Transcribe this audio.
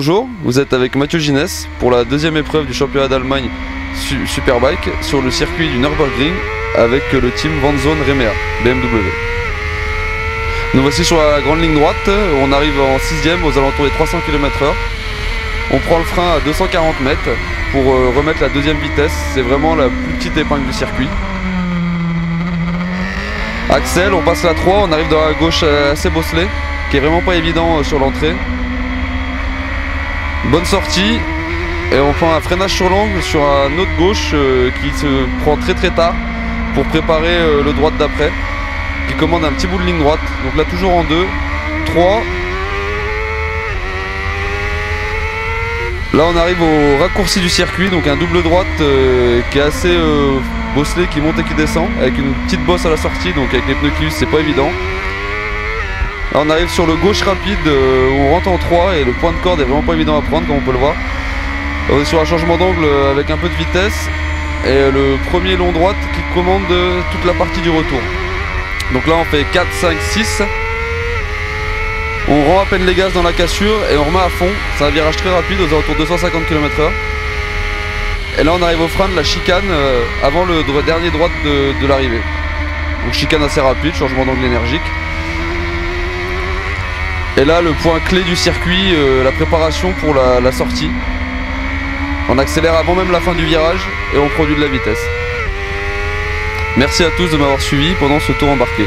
Bonjour, vous êtes avec Mathieu Ginès pour la deuxième épreuve du championnat d'Allemagne Superbike sur le circuit du Nürburgring avec le team Vanzone Remea BMW. Nous voici sur la grande ligne droite, on arrive en 6 aux alentours des 300 km/h. On prend le frein à 240 mètres pour euh, remettre la deuxième vitesse, c'est vraiment la plus petite épingle du circuit. Axel, on passe la 3, on arrive dans la gauche assez bosselée, qui est vraiment pas évident euh, sur l'entrée. Bonne sortie, et on prend un freinage sur l'angle sur un autre gauche qui se prend très très tard pour préparer le droite d'après qui commande un petit bout de ligne droite. Donc là toujours en 2 3 là on arrive au raccourci du circuit. Donc un double droite euh, qui est assez euh, bosselé qui monte et qui descend avec une petite bosse à la sortie donc avec les pneus qui c'est pas évident on arrive sur le gauche rapide euh, où on rentre en 3 et le point de corde est vraiment pas évident à prendre comme on peut le voir on est sur un changement d'angle avec un peu de vitesse et le premier long droite qui commande toute la partie du retour donc là on fait 4, 5, 6. On rend à peine les gaz dans la cassure et on remet à fond. C'est un virage très rapide aux alentours de 250 km/h. Et là on arrive au frein de la chicane euh, avant le dernier droite de, l'arrivée. Donc chicane assez rapide, changement d'angle énergique. Et là le point clé du circuit, euh, la préparation pour la sortie. On accélère avant même la fin du virage et on produit de la vitesse. Merci à tous de m'avoir suivi pendant ce tour embarqué.